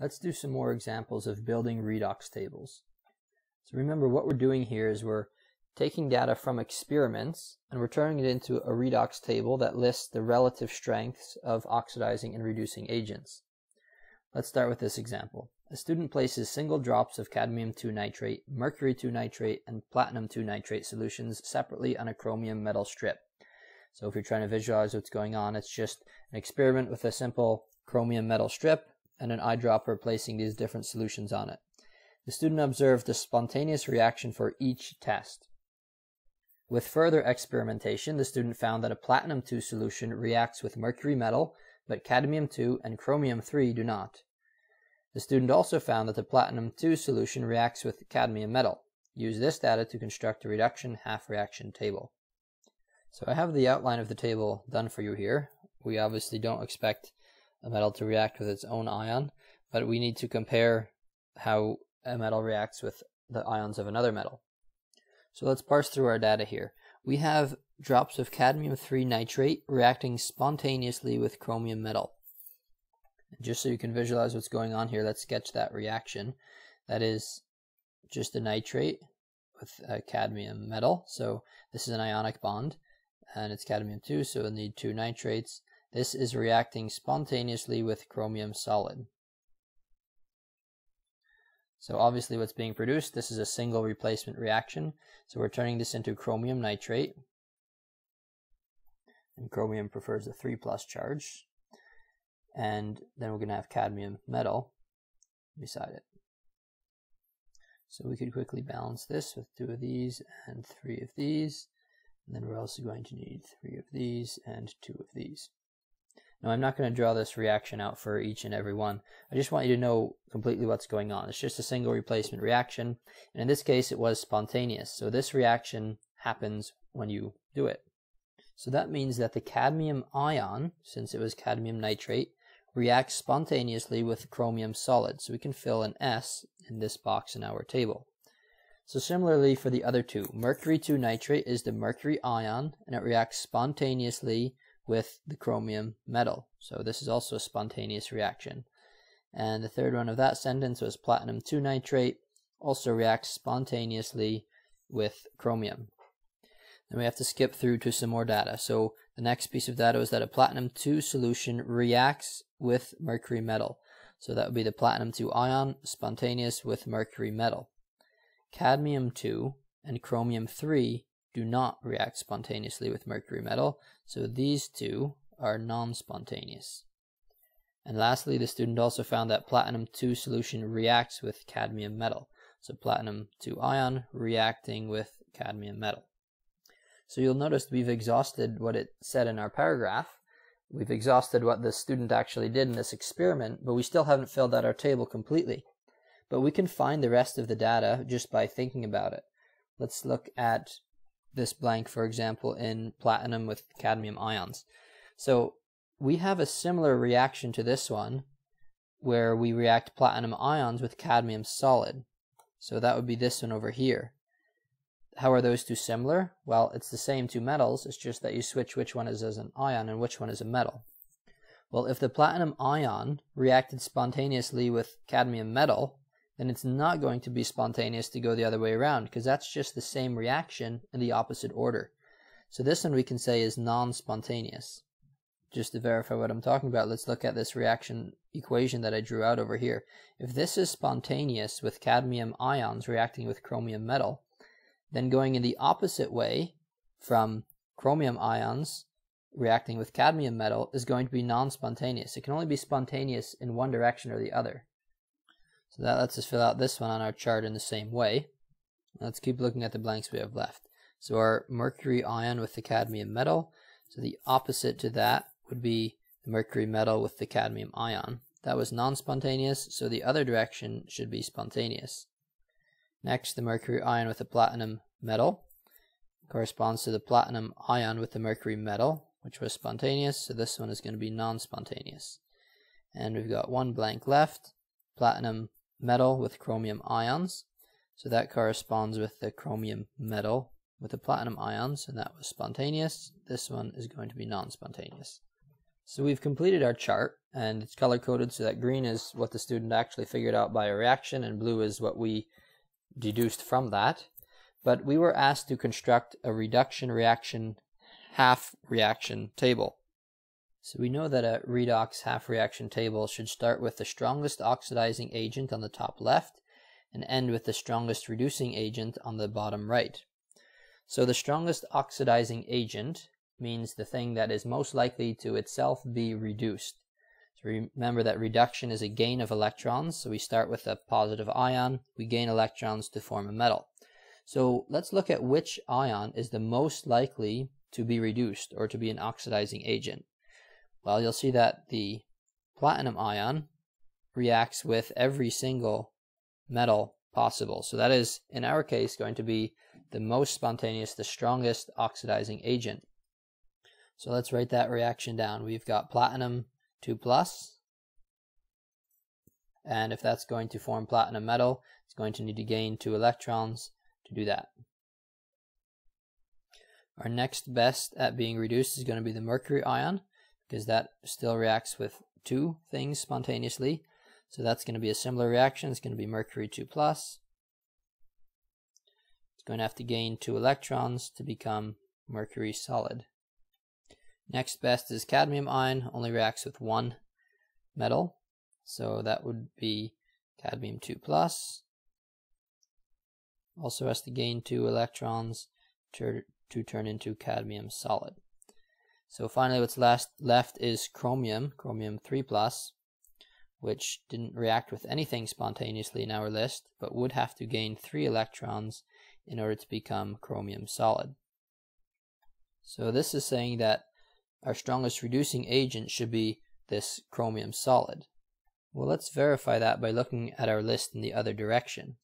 Let's do some more examples of building redox tables. So remember what we're doing here is we're taking data from experiments and we're turning it into a redox table that lists the relative strengths of oxidizing and reducing agents. Let's start with this example. A student places single drops of cadmium 2 nitrate, mercury 2 nitrate, and platinum 2 nitrate solutions separately on a chromium metal strip. So if you're trying to visualize what's going on, it's just an experiment with a simple chromium metal strip and an eyedropper placing these different solutions on it. The student observed a spontaneous reaction for each test. With further experimentation, the student found that a platinum 2 solution reacts with mercury metal, but cadmium 2 and chromium 3 do not. The student also found that the platinum 2 solution reacts with cadmium metal. Use this data to construct a reduction half reaction table. So I have the outline of the table done for you here. We obviously don't expect a metal to react with its own ion, but we need to compare how a metal reacts with the ions of another metal. So let's parse through our data here. We have drops of cadmium 3 nitrate reacting spontaneously with chromium metal. just so you can visualize what's going on here, let's sketch that reaction. That is just a nitrate with a cadmium metal. So this is an ionic bond, and it's cadmium 2, so we'll need two nitrates. This is reacting spontaneously with chromium solid. So obviously what's being produced, this is a single replacement reaction. So we're turning this into chromium nitrate. And chromium prefers a 3 plus charge. And then we're going to have cadmium metal beside it. So we could quickly balance this with two of these and three of these. And then we're also going to need three of these and two of these. Now I'm not going to draw this reaction out for each and every one. I just want you to know completely what's going on. It's just a single replacement reaction. And in this case, it was spontaneous. So this reaction happens when you do it. So that means that the cadmium ion, since it was cadmium nitrate, reacts spontaneously with chromium solid. So we can fill an S in this box in our table. So similarly for the other two, mercury 2 nitrate is the mercury ion and it reacts spontaneously with the chromium metal. So this is also a spontaneous reaction. And the third one of that sentence was platinum 2 nitrate also reacts spontaneously with chromium. Then we have to skip through to some more data. So the next piece of data is that a platinum 2 solution reacts with mercury metal. So that would be the platinum 2 ion spontaneous with mercury metal. Cadmium 2 and chromium 3 do not react spontaneously with mercury metal, so these two are non-spontaneous. And lastly, the student also found that platinum 2 solution reacts with cadmium metal. So platinum 2 ion reacting with cadmium metal. So you'll notice we've exhausted what it said in our paragraph. We've exhausted what the student actually did in this experiment, but we still haven't filled out our table completely. But we can find the rest of the data just by thinking about it. Let's look at this blank, for example, in platinum with cadmium ions. So we have a similar reaction to this one where we react platinum ions with cadmium solid. So that would be this one over here. How are those two similar? Well, it's the same two metals, it's just that you switch which one is as an ion and which one is a metal. Well, if the platinum ion reacted spontaneously with cadmium metal, then it's not going to be spontaneous to go the other way around because that's just the same reaction in the opposite order. So this one we can say is non-spontaneous. Just to verify what I'm talking about, let's look at this reaction equation that I drew out over here. If this is spontaneous with cadmium ions reacting with chromium metal, then going in the opposite way from chromium ions reacting with cadmium metal is going to be non-spontaneous. It can only be spontaneous in one direction or the other. So that lets us fill out this one on our chart in the same way. Let's keep looking at the blanks we have left. So our mercury ion with the cadmium metal. So the opposite to that would be the mercury metal with the cadmium ion. That was non-spontaneous, so the other direction should be spontaneous. Next, the mercury ion with the platinum metal corresponds to the platinum ion with the mercury metal, which was spontaneous, so this one is going to be non-spontaneous. And we've got one blank left, platinum metal with chromium ions. So that corresponds with the chromium metal with the platinum ions, and that was spontaneous. This one is going to be non-spontaneous. So we've completed our chart and it's color coded so that green is what the student actually figured out by a reaction and blue is what we deduced from that. But we were asked to construct a reduction reaction half reaction table. So we know that a redox half reaction table should start with the strongest oxidizing agent on the top left and end with the strongest reducing agent on the bottom right. So the strongest oxidizing agent means the thing that is most likely to itself be reduced. So remember that reduction is a gain of electrons. So we start with a positive ion, we gain electrons to form a metal. So let's look at which ion is the most likely to be reduced or to be an oxidizing agent. Well, you'll see that the platinum ion reacts with every single metal possible. So that is, in our case, going to be the most spontaneous, the strongest oxidizing agent. So let's write that reaction down. We've got platinum 2 plus, and if that's going to form platinum metal, it's going to need to gain two electrons to do that. Our next best at being reduced is going to be the mercury ion, because that still reacts with two things spontaneously. So that's going to be a similar reaction. It's going to be mercury 2 plus. It's going to have to gain two electrons to become mercury solid. Next best is cadmium ion, only reacts with one metal. So that would be cadmium 2 plus. Also has to gain two electrons to, to turn into cadmium solid. So finally what's last left is chromium, chromium 3 plus, which didn't react with anything spontaneously in our list, but would have to gain three electrons in order to become chromium solid. So this is saying that our strongest reducing agent should be this chromium solid. Well, let's verify that by looking at our list in the other direction.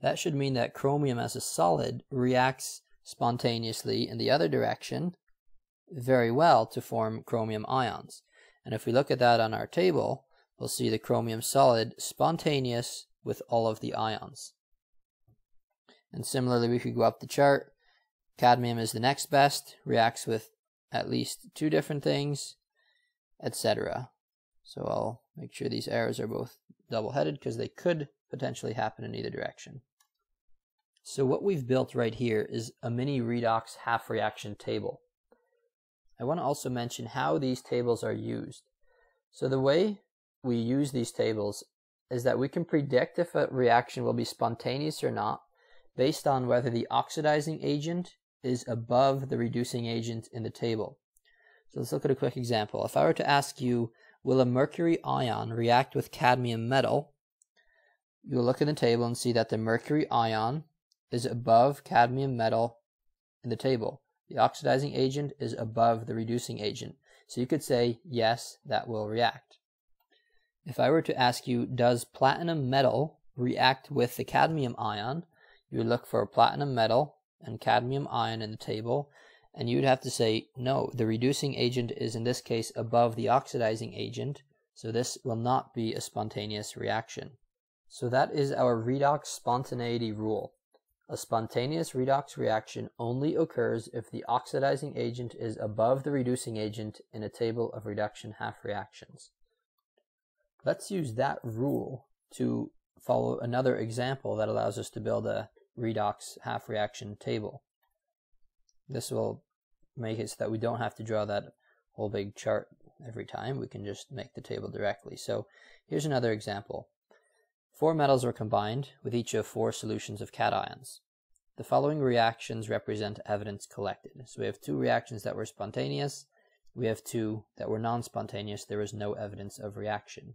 That should mean that chromium as a solid reacts spontaneously in the other direction very well to form chromium ions. And if we look at that on our table, we'll see the chromium solid spontaneous with all of the ions. And similarly, we could go up the chart. Cadmium is the next best, reacts with at least two different things, etc. So I'll make sure these arrows are both double-headed because they could potentially happen in either direction. So what we've built right here is a mini redox half reaction table. I want to also mention how these tables are used. So the way we use these tables is that we can predict if a reaction will be spontaneous or not based on whether the oxidizing agent is above the reducing agent in the table. So let's look at a quick example. If I were to ask you, will a mercury ion react with cadmium metal? You'll look in the table and see that the mercury ion is above cadmium metal in the table. The oxidizing agent is above the reducing agent. So you could say, yes, that will react. If I were to ask you, does platinum metal react with the cadmium ion? You would look for platinum metal and cadmium ion in the table, and you'd have to say, no, the reducing agent is in this case above the oxidizing agent, so this will not be a spontaneous reaction. So that is our redox spontaneity rule. A spontaneous redox reaction only occurs if the oxidizing agent is above the reducing agent in a table of reduction half reactions. Let's use that rule to follow another example that allows us to build a redox half reaction table. This will make it so that we don't have to draw that whole big chart every time. We can just make the table directly. So here's another example. Four metals are combined with each of four solutions of cations. The following reactions represent evidence collected. So we have two reactions that were spontaneous. We have two that were non-spontaneous. There is no evidence of reaction.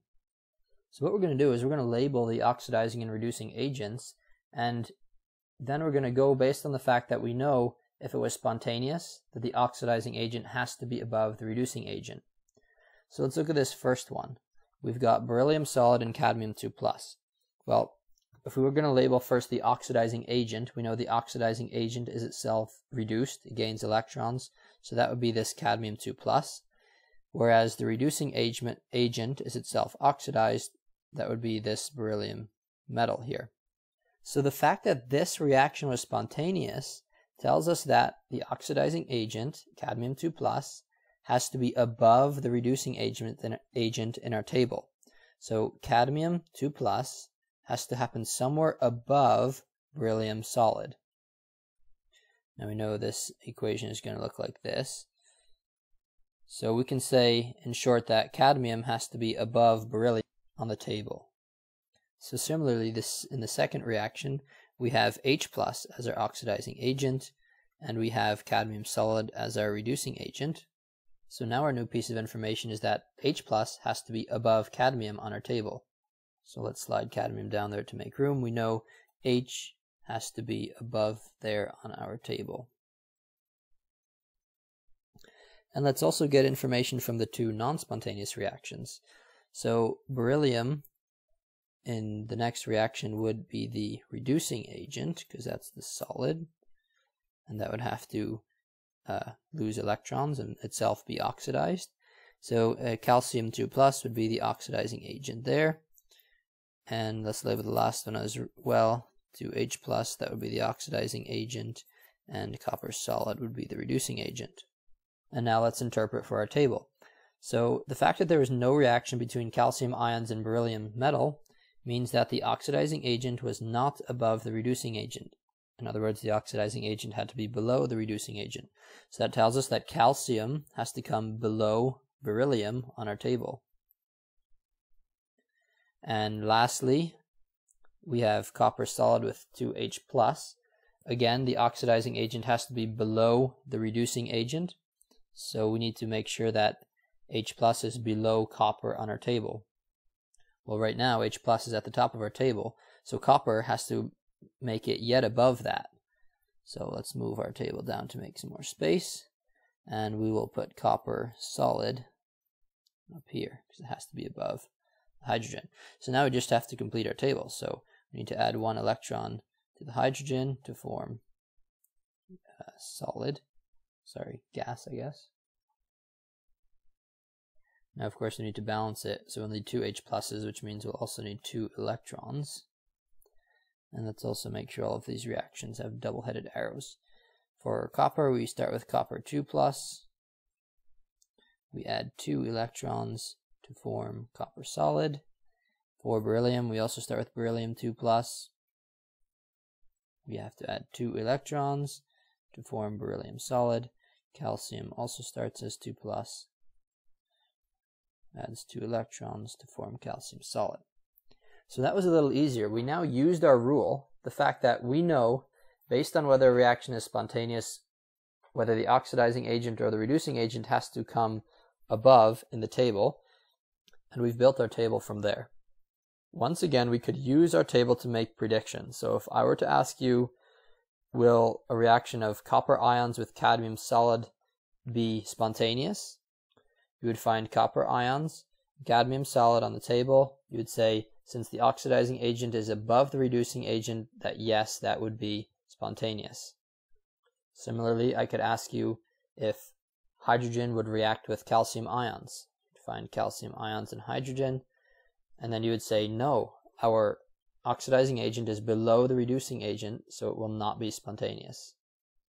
So what we're going to do is we're going to label the oxidizing and reducing agents, and then we're going to go based on the fact that we know if it was spontaneous, that the oxidizing agent has to be above the reducing agent. So let's look at this first one. We've got beryllium solid and cadmium 2 plus. Well, if we were going to label first the oxidizing agent, we know the oxidizing agent is itself reduced, it gains electrons, so that would be this cadmium 2 plus. Whereas the reducing agent, agent is itself oxidized, that would be this beryllium metal here. So the fact that this reaction was spontaneous tells us that the oxidizing agent, cadmium 2 plus, has to be above the reducing agent agent in our table. So cadmium 2 plus has to happen somewhere above beryllium solid. Now we know this equation is going to look like this. So we can say, in short, that cadmium has to be above beryllium on the table. So similarly, this in the second reaction, we have H plus as our oxidizing agent, and we have cadmium solid as our reducing agent. So now our new piece of information is that H plus has to be above cadmium on our table. So let's slide cadmium down there to make room. We know H has to be above there on our table. And let's also get information from the two non-spontaneous reactions. So beryllium in the next reaction would be the reducing agent, because that's the solid, and that would have to uh, lose electrons and itself be oxidized. So uh, calcium 2 plus would be the oxidizing agent there. And let's label the last one as well, to H plus, that would be the oxidizing agent, and copper solid would be the reducing agent. And now let's interpret for our table. So the fact that there is no reaction between calcium ions and beryllium metal means that the oxidizing agent was not above the reducing agent. In other words, the oxidizing agent had to be below the reducing agent. So that tells us that calcium has to come below beryllium on our table. And lastly, we have copper solid with 2H+. plus. Again, the oxidizing agent has to be below the reducing agent. So we need to make sure that H plus is below copper on our table. Well, right now, H plus is at the top of our table, so copper has to make it yet above that. So let's move our table down to make some more space, and we will put copper solid up here, because it has to be above hydrogen. So now we just have to complete our table. So we need to add one electron to the hydrogen to form uh, solid, sorry, gas, I guess. Now, of course, we need to balance it, so we'll need two H pluses, which means we'll also need two electrons. And let's also make sure all of these reactions have double-headed arrows. For copper, we start with copper 2 plus. We add two electrons to form copper solid. For beryllium, we also start with beryllium 2 plus. We have to add two electrons to form beryllium solid. Calcium also starts as 2 plus adds two electrons to form calcium solid. So that was a little easier. We now used our rule, the fact that we know, based on whether a reaction is spontaneous, whether the oxidizing agent or the reducing agent has to come above in the table, and we've built our table from there. Once again, we could use our table to make predictions. So if I were to ask you, will a reaction of copper ions with cadmium solid be spontaneous? you would find copper ions, cadmium solid on the table. You would say, since the oxidizing agent is above the reducing agent, that yes, that would be spontaneous. Similarly, I could ask you if hydrogen would react with calcium ions. Find calcium ions and hydrogen, and then you would say, no, our oxidizing agent is below the reducing agent, so it will not be spontaneous.